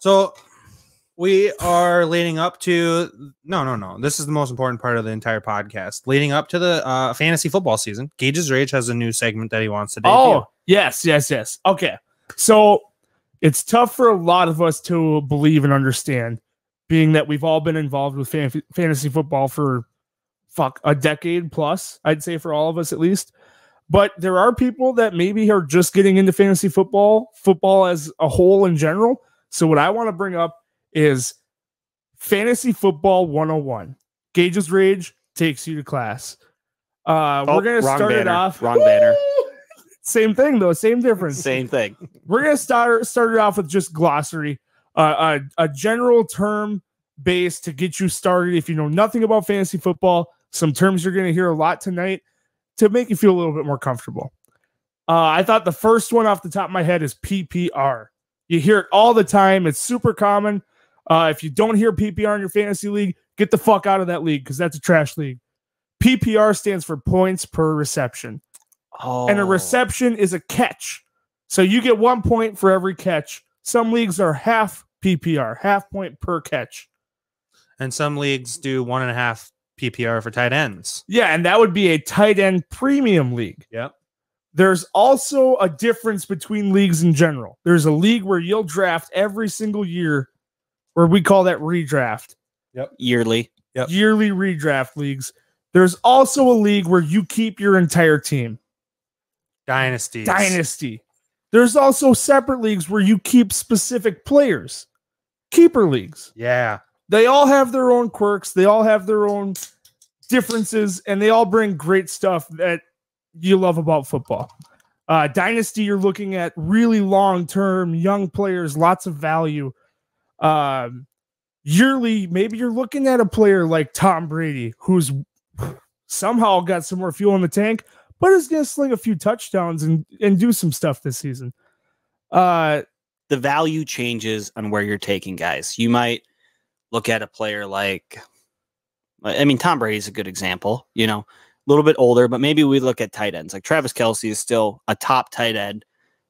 So we are leading up to no, no, no. This is the most important part of the entire podcast. Leading up to the uh, fantasy football season, Gage's Rage has a new segment that he wants to debut. Oh, yes, yes, yes. Okay. So it's tough for a lot of us to believe and understand, being that we've all been involved with fan- fantasy football for fuck a decade plus, I'd say for all of us at least. But there are people that maybe are just getting into fantasy football, football as a whole in general. So what I want to bring up is fantasy football 101. Gage's Rage takes you to class. Uh, Oh, we're gonna wrong start it off. wrong banner. Same thing though, same difference. Same thing. We're gonna start start it off with just glossary, uh, a a general term base to get you started. If you know nothing about fantasy football, some terms you're gonna hear a lot tonight to make you feel a little bit more comfortable. Uh, I thought the first one off the top of my head is PPR. You hear it all the time. It's super common. Uh, if you don't hear PPR in your fantasy league, get the fuck out of that league because that's a trash league. PPR stands for points per reception Oh, and a reception is a catch. So you get one point for every catch. Some leagues are half PPR, half point per catch. and some leagues do one and a half PPR for tight ends. Yeah, and that would be a tight end premium league. Yep. There's also a difference between leagues in general. There's a league where you'll draft every single year, where we call that redraft, Yep. yearly. Yep. yearly redraft leagues. There's also a league where you keep your entire team. Dynasty. Dynasty. There's also separate leagues where you keep specific players. Keeper leagues. Yeah. They all have their own quirks, they all have their own differences, and they all bring great stuff that you love about football. Uh, Dynasty, you're looking at really long term, young players, lots of value. Um, yearly, maybe you're looking at a player like Tom Brady, who's somehow got some more fuel in the tank, but is going to sling a few touchdowns and, and do some stuff this season. Uh, The value changes on where you're taking guys. You might look at a player like, I mean, Tom Brady's a good example. You know, a little bit older, but maybe we look at tight ends. Like Travis Kelce is still a top tight end,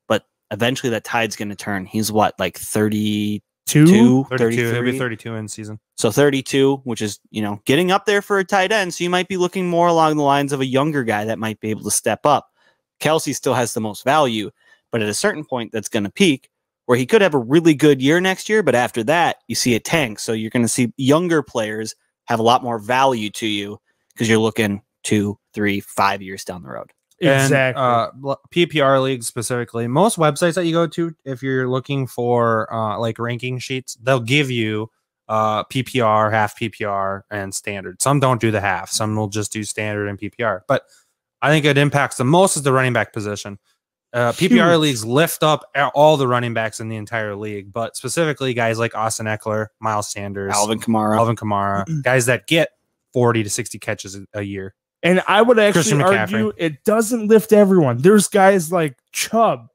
but eventually that tide's going to turn. He's what, like 32, two, 32. He'll be 32 in season. So 32, which is, you know, getting up there for a tight end. So you might be looking more along the lines of a younger guy that might be able to step up. Kelce still has the most value, but at a certain point, that's going to peak where he could have a really good year next year. But after that, you see a tank. So you're going to see younger players have a lot more value to you because you're looking two, three, five years down the road. exactly. And, uh, PPR leagues specifically, most websites that you go to, if you're looking for uh, like ranking sheets, they'll give you uh, PPR, half PPR, and standard. Some don't do the half. Some will just do standard and PPR. But I think it impacts the most is the running back position. Uh, PPR Huge. leagues lift up all the running backs in the entire league, but specifically guys like Austin Ekeler, Miles Sanders, Alvin Kamara. Alvin Kamara, guys that get 40 to 60 catches a- a year. And I would actually argue it doesn't lift everyone. There's guys like Chubb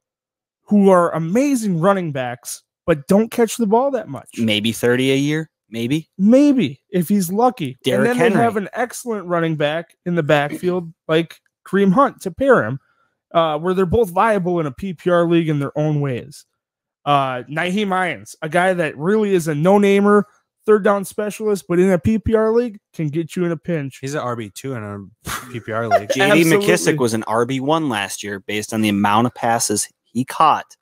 who are amazing running backs, but don't catch the ball that much. maybe 30 a year. Maybe. Maybe if he's lucky. Derrick and then they have an excellent running back in the backfield like Kareem Hunt to pair him, uh, where they're both viable in a PPR league in their own ways. Uh, Nyheim Hines, a guy that really is a no-namer, third down specialist, but in a PPR league can get you in a pinch. He's an RB2 in a PPR league. JD Absolutely. McKissic was an RB1 last year based on the amount of passes he caught.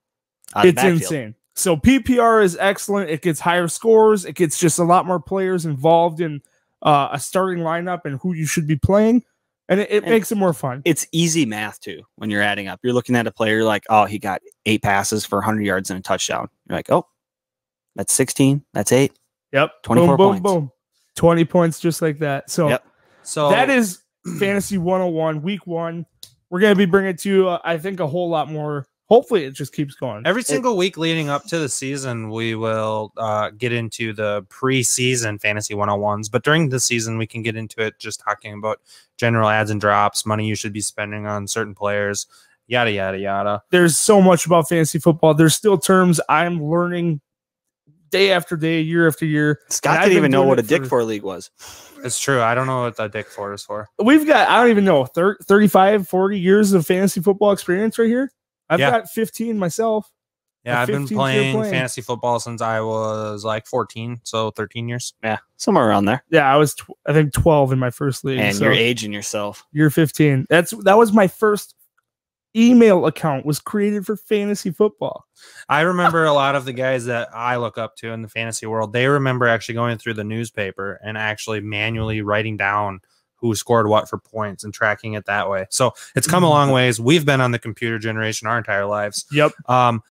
out it's backfield. insane. So PPR is excellent. It gets higher scores. It gets just a lot more players involved in uh, a starting lineup and who you should be playing, and it, it And- makes it more fun. It's easy math too when you're adding up. You're looking at a player like, oh, he got eight passes for 100 yards and a touchdown. You're like, oh, that's 16. That's eight. Yep, 24 boom, boom, points. boom, twenty points just like that. So Yep. So that is fantasy 101, week one. We're gonna be bringing to you, uh, I think, a whole lot more. Hopefully, it just keeps going. every single week leading up to the season, we will uh, get into the preseason fantasy 101s. But during the season, we can get into it just talking about general ads and drops, money you should be spending on certain players, yada, yada, yada. There's so much about fantasy football. There's still terms I'm learning day after day, year after year. Scott I've didn't even know what a Dick for- for league was. It's true. I don't know what the Dick Ford is for. We've got, I don't even know, thir- 35, 40 years of fantasy football experience right here. I've Yeah. got 15 myself. Yeah, I've been 15 year playing fantasy football since I was like 14, so 13 years. Yeah, somewhere around there. Yeah, I was tw- I think 12 in my first league. And so you're aging yourself. you're 15. That's that was my first email account was created for fantasy football. I remember a lot of the guys that I look up to in the fantasy world. They remember actually going through the newspaper and actually manually writing down who scored what for points and tracking it that way. So it's come a long ways. We've been on the computer generation our entire lives. Yep. Um,